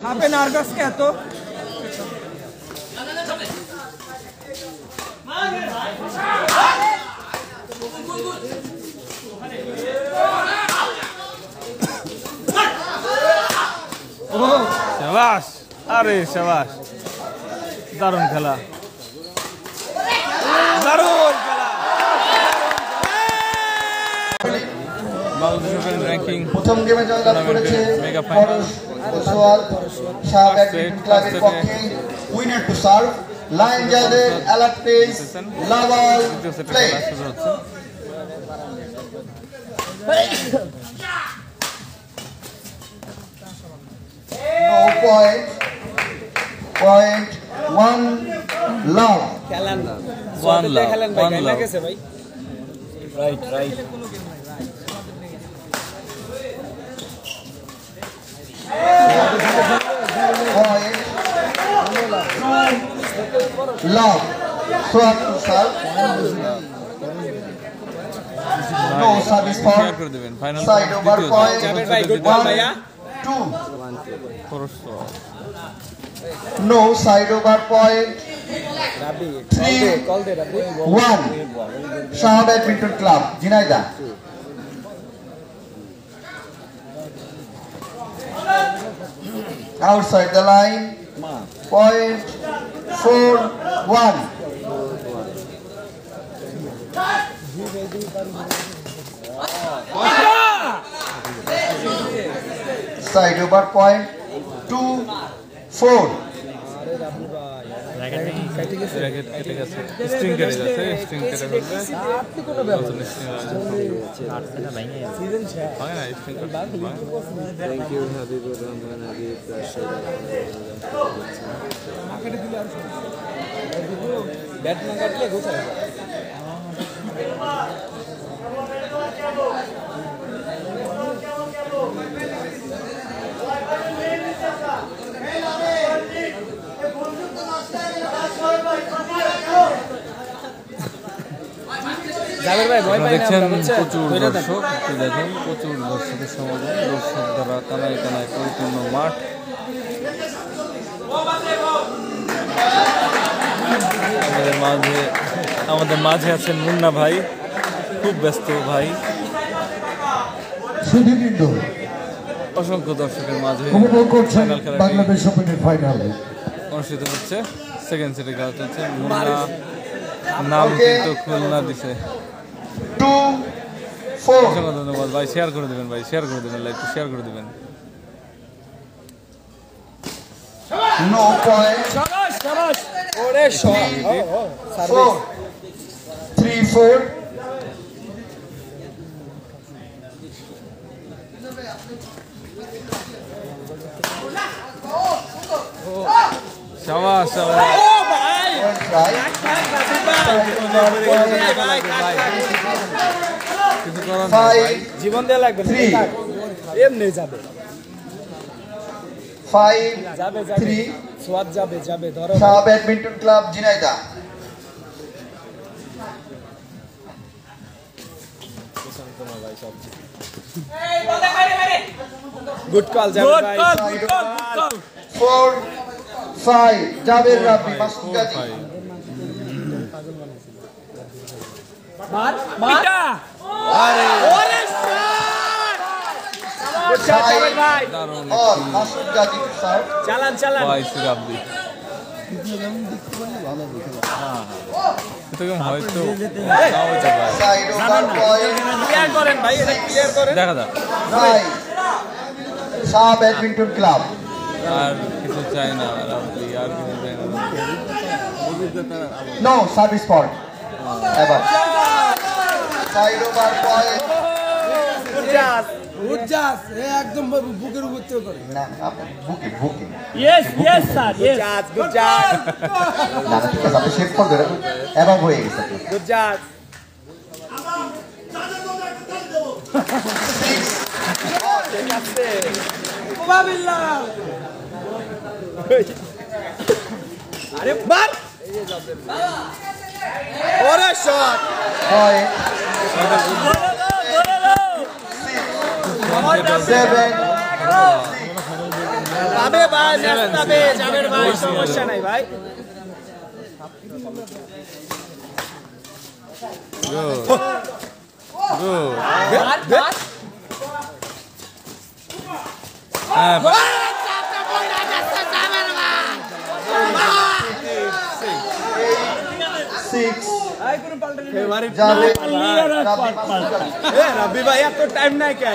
আপনি নার্ভাস কে এত শাবাশ আরে শাবাশ দারুণ খেলা দারুণ খেলা বাংলাদেশ র্যাঙ্কিং প্রথম গেমে জয়লাভ করেছে mega final. Parash Oswal Shah badminton ক্লাবের পক্ষে winner to serve line জাদের alert পেস Laval play point point one love খেলেন না One love, খেলেন ভাই one গাইলা love. গেছে ভাই? Right right Swat to serve no service for side over point two no Rabbi one Shah badminton club Jhenaidah outside the line. Point four one. Side over point two four কেটে গেছে? String কেটে গেছে। String কেটে। ভাঙে না string কেটে ভাঙে। Bat না কাটলে গোছায়। জাবের ভাই ভয় আপনারা পাই না দেখছেন আমরা, বুঝছেন? প্রচুর ধইরা থাক। দর্শক দেখেন প্রচুর দর্শকের সমাগম দর্শক দ্বারা কানায় কানায় পরিপূর্ণ মাঠ। আমাদের মাঝে আমাদের মাঝে আছেন মুন্না ভাই খুব ব্যস্ত ভাই। অসংখ্য দর্শকের মাঝে উপভোগ করছেন ফাইনাল খেলাটি বাংলাদেশ ওপেনের ফাইনাল অনুষ্ঠিত হচ্ছে সেকেন্ড সেটে খেলা চলছে। মুন্না নাম কিন্তু খুলনা দিছে। Four. অসংখ্য ধন্যবাদ ভাই শেয়ার করে দেবেন ভাই শেয়ার করে দেবেন লাইভটি শেয়ার করে দেবেন no point. ওরে শট four. Three four. শাবাশ শাবাশ point right কিছু করার নেই five জীবন দেয়া লাগবে না, Three. থাক। এমনি যাবে। five যাবে যাবে। three সোয়াদ যাবে যাবে ধরো Shah badminton club Jhenaidah good call যাবে ভাই। four five জাবের রাব্বি মাসুদ গাজী মার মার ওরে শট গুড শট যাবে ভাই দারুণ all Masud Gazi to serve চালান চালান। হয়তো দেখা যাক। Shah badminton club. আর কিছু চাই না আর কিছু চাই না। No service point এবার। Point উজ্জাস এ একদম বুকের উপর থেকে করে। না বুকে বুকে। Yes yes sir yes good না না ঠিক আছে আপনি শেষ করে দেবেন। এবং হয়ে গেছে। গুড আরে মার। ওরে শট point seven যাবে ভাই ম্যাচ যাবে যাবে ভাই সমস্যা নাই ভাই গুড গুড হ্যাঁ six favourite Javed clear Rabbi Masud এ রবি ভাই এত টাইম নাই কে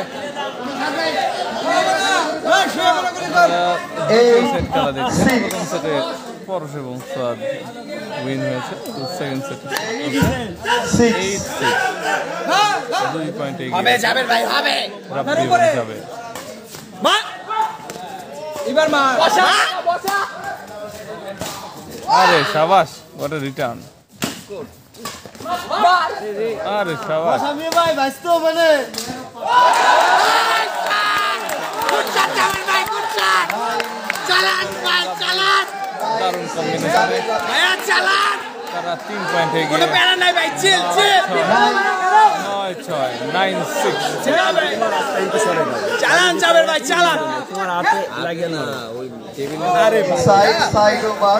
এইট সেট খেলা দেখছি Six. প্রথম সেটে পরশ এবং সোয়াদ উইন হয়েছে সেকেন্ড সেটে সিক্স এইট সিক্স দুই পয়েন্ট হবে এগিয়ে যাবে ভাই হবে রাব্বি এবং যাবে মা এবার মা বসা আরে সাবাস হোয়াট রিটার্ন আরে সাবাস। আমি ভাই ব্যস্ত মানে তারা তিন পয়েন্ট এগিয়ে নয় ছয় নাইন সিক্স চালান যাবে ভাই চালান। তোমার হাতে লাগে না। ওই আরে সাইড সাইড ওভার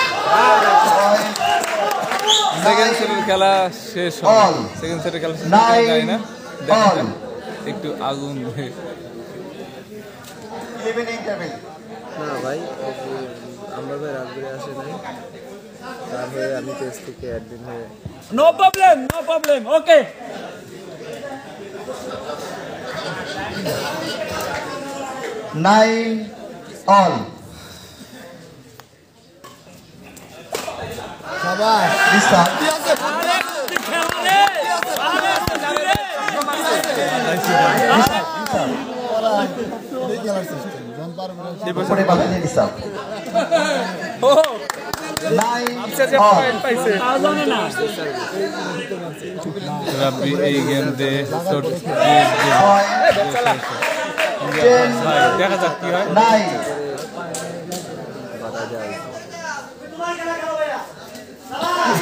সেকেন্ড সেটের খেলা শেষ All. হয় সেকেন্ড সেটের খেলা শেষ যায় না। একটু আগুন না ভাই আমরা ভাই রাজবাড়ি আসে নাই। তার হয়ে আমি পেজ থেকে অ্যাডমিন হয়ে no problem no problem okay nine all Rabbi এই গেম পয়েন্ট টেন দেখা যাক কি হয় নাইন বাধা যায় পয়েন্ট ইলেভেন করেন ভাই খেলা চেঞ্জ করেন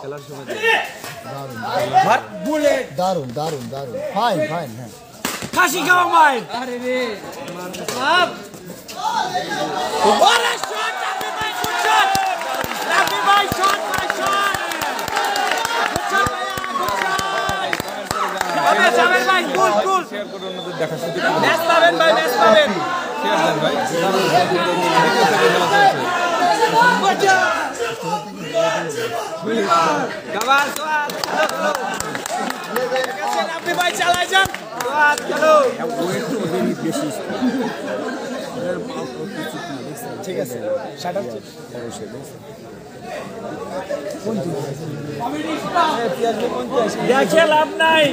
খেলার সময় দেখ। দারুণ দারুণ দারুণ ফাইন ফাইন হ্যাঁ খাসি খাওয়া মাই আরে রে ওরে ভাই গুড শট রাফি ভাই শট ভাই শট গুড শট ভাইয়া গুড শট যাবে ভাই কুল কুল শেয়ার করে অন্যদের দেখার সুযোগ পাবেন ভাই ভাই ভাই চালাই যান ঠিক আছে দেখে লাভ নাই।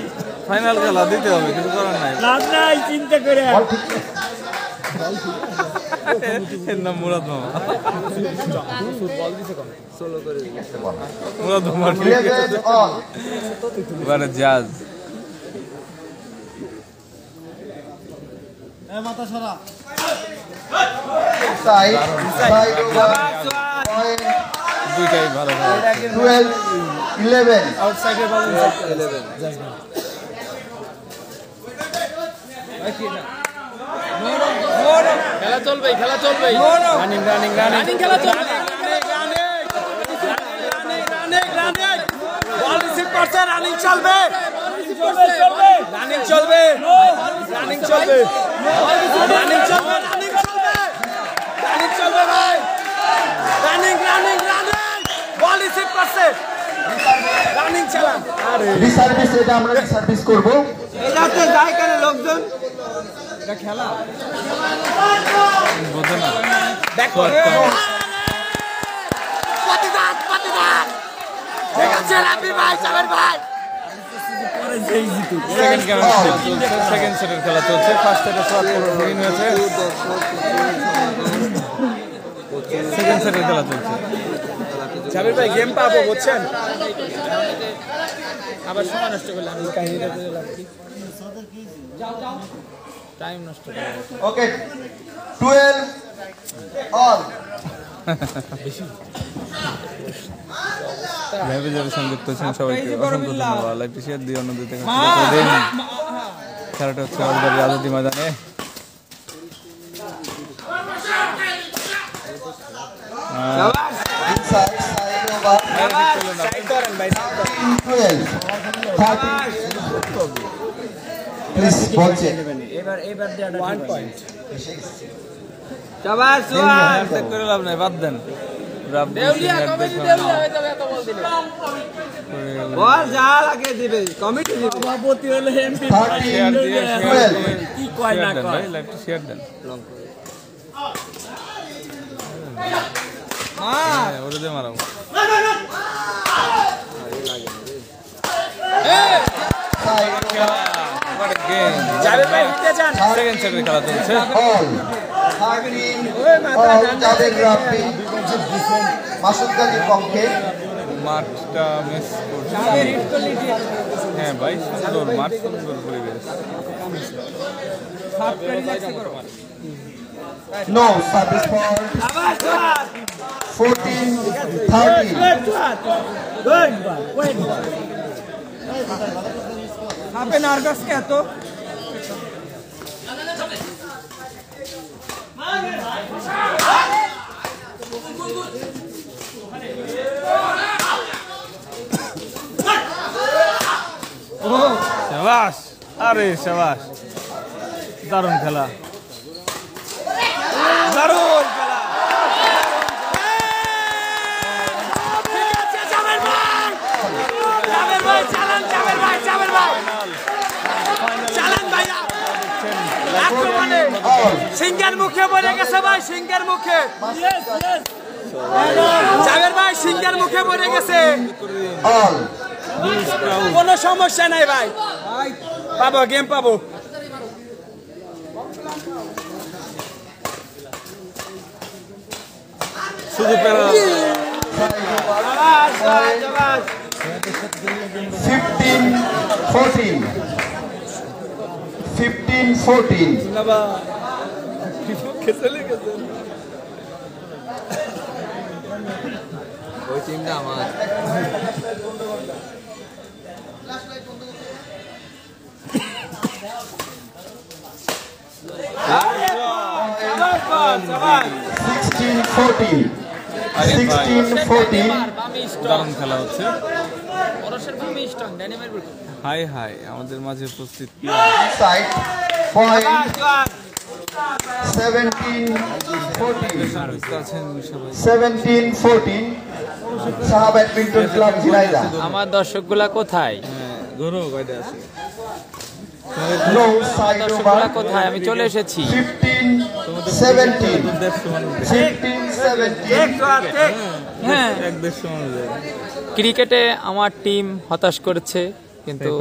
ফাইনাল খেলা দিতে হবে কিছু করার নাই। লাভ নাই চিন্তা করে। এর নাম মুরাদ মামা। মুরাদ মামা। এবারে জাজ। দুইটাই ভালো টুয়েলভ ইলেভেন ইলেভেন খেলা চলবে খেলা চলবে রানিং রানিং রানিং খেলা চলবে। চলবে। চলবে। চলবে। চলবে রানিং রানিং চলবে ভাই। করছে। রানিং চালান আরে রিসার্ভিস এটা লোকজন? বোঝে না। Short count। প্রতিদান প্রতিদান। ঠিক আছে রাবি ভাই সাবের ভাই? সেকেন্ড গেম সেটের খেলা চলছে। ফার্স্ট সেটে উইন হয়েছে সেকেন্ড সেটের খেলা চলছে। সাবের ভাই গেম পাবো বুঝছেন? আবার সময় নষ্ট করলাম। কাহিনীটা করে টাইম নষ্ট করে ওকে 12 অল লাইভে যারা সংযুক্ত আছেন সবাইকে অসংখ্য ধন্যবাদ লাইভটি শেয়ার দিয়ে অন্যদের থেকে শুরু করে দিন খেলাটা হচ্ছে আজাদি ময়দানে ইনসাইড সাইড ওভার সাইড করেন ভাই 12 13 প্লিজ বল চেক ওয়ান পয়েন্ট সবার সোয়ান চেক করে লাভ নাই বাদ দেন। দেউলিয়া কমিটি দেউলিয়া হয়ে যাবে এত বল দিলে বল যা লাগে দিবে কমিটি দিবে। সভাপতি হলো এমপি শেয়ার 13 দিয়ে শেয়ার Well. কয় না কয়? লাইভটি শেয়ার দেন। হ্যাঁ ওরে দিয়ে মারাও। a game! যাবে ভাই উঠতে চান সেকেন্ড সেটের খেলা চলছে। All 13 all Javed Rabbi. Masud গাজীর পক্ষে মাঠটা মিস করছে। হ্যাঁ ভাই সুন্দর মাঠ সুন্দর পরিবেশ। No service for 14 13 good wait আপে নার্ভাস কে এত? শাবাশ। আরে শাবাশ। দারুণ খেলা দারুণ খেলা ঠিক আছে জাবের ভাই জাবের ভাই চালান জাবের ভাই জাবের ভাই চালান ভাইয়া আক্রমণে অল সিংহের মুখে পড়ে গেছে ভাই সিংহের মুখে। জাবের ভাই সিংহের মুখে পড়ে গেছে। অল কোনো সমস্যা নাই ভাই। পাবো গেম পাবো। শুধু 15 14 15 14 ওই টিমটা আমার16 14 16 14 খেলা হচ্ছে। হাই হাই আমাদের মাঝে উপস্থিত সাইড পয়েন্ট 17 14 বুঝতে আছেন সবাই 17 14 সাহা ব্যাডমিন্টন ক্লাব ঝিনাইদহ আমার দর্শকগুলা কোথায় হ্যাঁ কোথায়? আমি চলে এসেছি। 15 17 দেড়শো মানুষ 15 17 হ্যাঁ। ক্রিকেটে আমার টিম হতাশ করেছে কিন্তু।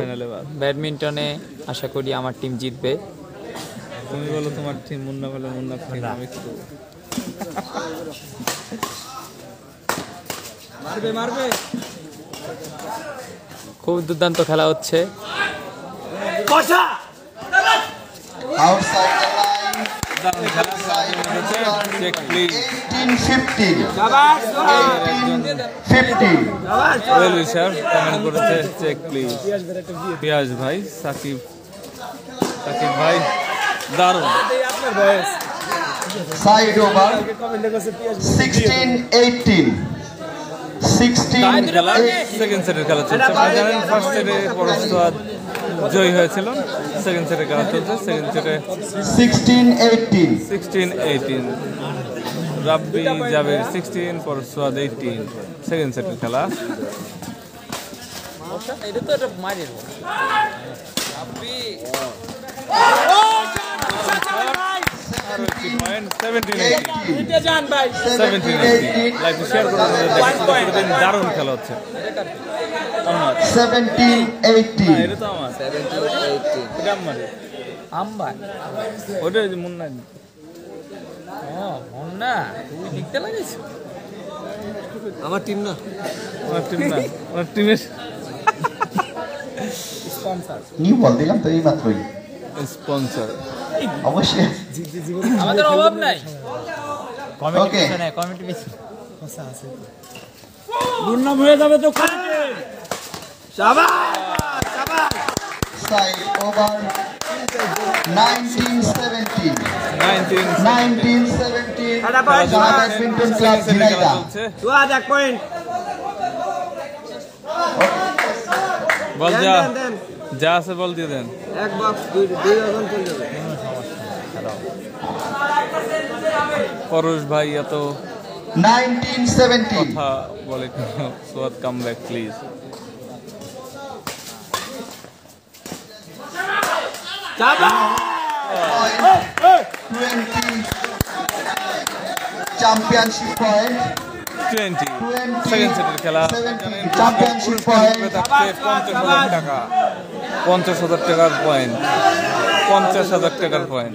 ব্যাডমিন্টনে আশা করি আমার টিম জিতবে। তুমি বলো তোমার টিম মুন্না বলে মুন্না টিম আমি করব? মারবে মারবে। খুব দুর্দান্ত খেলা হচ্ছে। বসা। Outside the line দারুণ খেলা চেক প্লিজ 18 15 সবার 15 ওয়েল উইশার কমেন্ট করেছে চেক প্লিজ পিয়াজ ভাই সাকিব সাকিব ভাই দারুণ আপনার বয়স করছে পিয়াজ 16 18 16 সেকেন্ড সেটের খেলা চলছে আপনারা জানেন ফার্স্ট সেটে পরস্পর জয়ী হয়েছিল সেকেন্ড সেটের খেলা চলছে সেকেন্ড সেটে 16 18 sixteen eighteen Rabbi Jaber sixteen পরস্বাদ eighteen second সেটের খেলা এটা তো একটা মারির বল। দারুণ খেলা হচ্ছে আমার 17 18 এটা তো আমার সেভেন্টিন এইটিন এটা আমার আম্বার ওটা মুন্না মুন্না তুই লিখতে লাগিস আমার টিম না ওনার টিম না ওনার টিমের নিউ বল দিলাম তো এই মাত্রই স্পন্সর অবশ্যই। আমাদের অভাব নাই। ওকে কমিটি বেশি দুর্নাম হয়ে যাবে তো committee. Side over 19 17 nineteen 19 17 Saha badminton club Jhenaidah চলছে দুয়াদ এক পয়েন্ট বল যা। যা আছে বল দিয়ে দেন। এক বক্স দুই দুই ওজন চলে যাবে। পরশ ভাই এত 19 17 কথা বলে Swad come back please championship point twenty second সেটের খেলা। 17 championship point পঞ্চাশ হাজার টাকা পঞ্চাশ হাজার টাকার পয়েন্ট পঞ্চাশ হাজার টাকার পয়েন্ট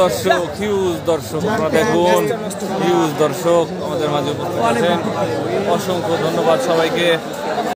দর্শক হিউজ দর্শক আপনারা দেখুন হিউজ দর্শক আমাদের মাঝে উপস্থিত আছেন। অসংখ্য ধন্যবাদ সবাইকে।